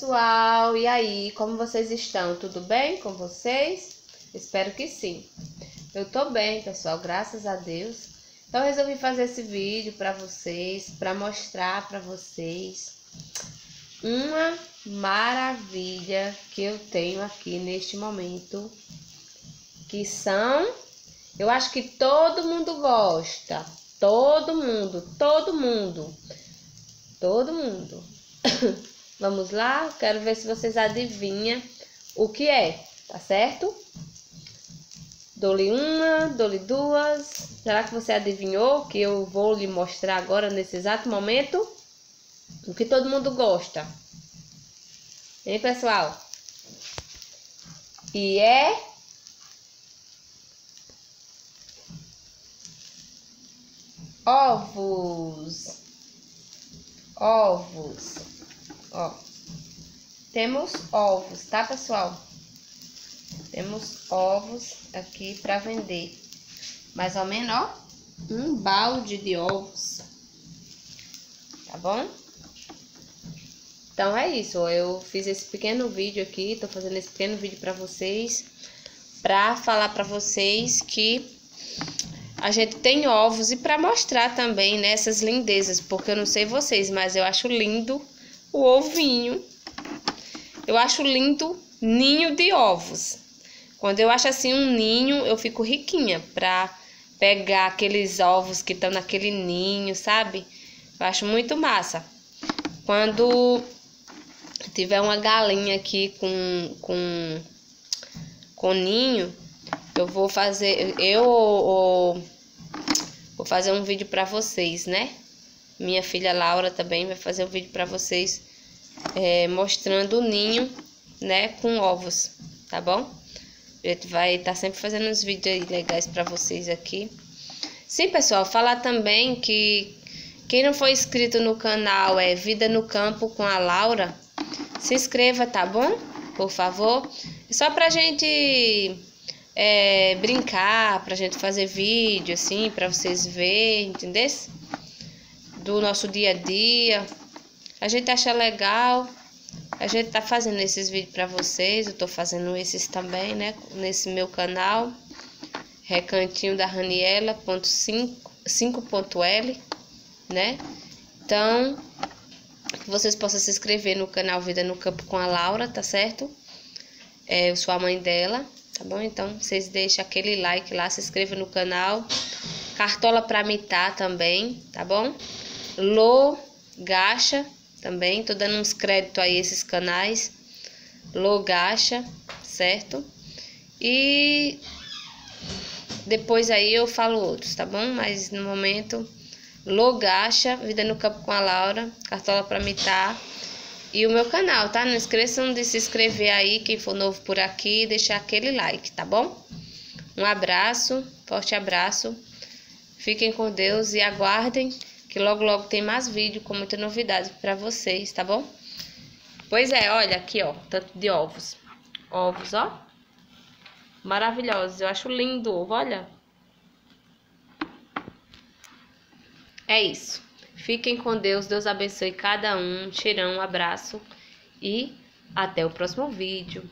pessoal, e aí, como vocês estão? Tudo bem com vocês? Espero que sim. Eu tô bem, pessoal, graças a Deus. Então resolvi fazer esse vídeo para vocês, para mostrar para vocês uma maravilha que eu tenho aqui neste momento, que são, eu acho que todo mundo gosta, todo mundo, todo mundo, todo mundo. Vamos lá, quero ver se vocês adivinham o que é, tá certo? Dou-lhe uma, dou-lhe duas. Será que você adivinhou que eu vou lhe mostrar agora, nesse exato momento? O que todo mundo gosta. Hein, pessoal? E é... Ovos. Ovos. Ó, temos ovos, tá, pessoal? Temos ovos aqui para vender. Mais ou menos, ó, um balde de ovos. Tá bom? Então é isso, eu fiz esse pequeno vídeo aqui, tô fazendo esse pequeno vídeo para vocês, para falar para vocês que a gente tem ovos e para mostrar também nessas né, lindezas, porque eu não sei vocês, mas eu acho lindo o ovinho. Eu acho lindo ninho de ovos. Quando eu acho assim um ninho, eu fico riquinha pra pegar aqueles ovos que estão naquele ninho, sabe? Eu acho muito massa. Quando tiver uma galinha aqui com, com, com ninho, eu vou fazer, eu ou, vou fazer um vídeo pra vocês, né? Minha filha Laura também vai fazer um vídeo para vocês é, mostrando o ninho, né, com ovos, tá bom? A gente vai estar tá sempre fazendo uns vídeos legais para vocês aqui. Sim, pessoal, falar também que quem não for inscrito no canal é Vida no Campo com a Laura, se inscreva, tá bom? Por favor. É só pra gente é, brincar, pra gente fazer vídeo, assim, pra vocês verem, entendeu? Do nosso dia a dia. A gente acha legal. A gente tá fazendo esses vídeos para vocês. Eu tô fazendo esses também, né? Nesse meu canal. Recantinho da Raniela, ponto 5.l, né? Então, que vocês possam se inscrever no canal Vida no Campo com a Laura, tá certo? É, eu sou a mãe dela, tá bom? Então, vocês deixem aquele like lá, se inscreva no canal. Cartola pra mitar também, tá bom? Lô, Gacha também, tô dando uns créditos aí esses canais. Lô, Gacha, certo? E depois aí eu falo outros, tá bom? Mas no momento, Lô, Gacha, Vida no Campo com a Laura, Cartola pra mitar. E o meu canal, tá? Não esqueçam de se inscrever aí, quem for novo por aqui, deixar aquele like, tá bom? Um abraço, forte abraço. Fiquem com Deus e aguardem que logo logo tem mais vídeo com muita novidade para vocês, tá bom? Pois é, olha aqui, ó, tanto de ovos. Ovos, ó. Maravilhosos, eu acho lindo ovo, olha. É isso. Fiquem com Deus, Deus abençoe cada um. Cheirão, um abraço e até o próximo vídeo.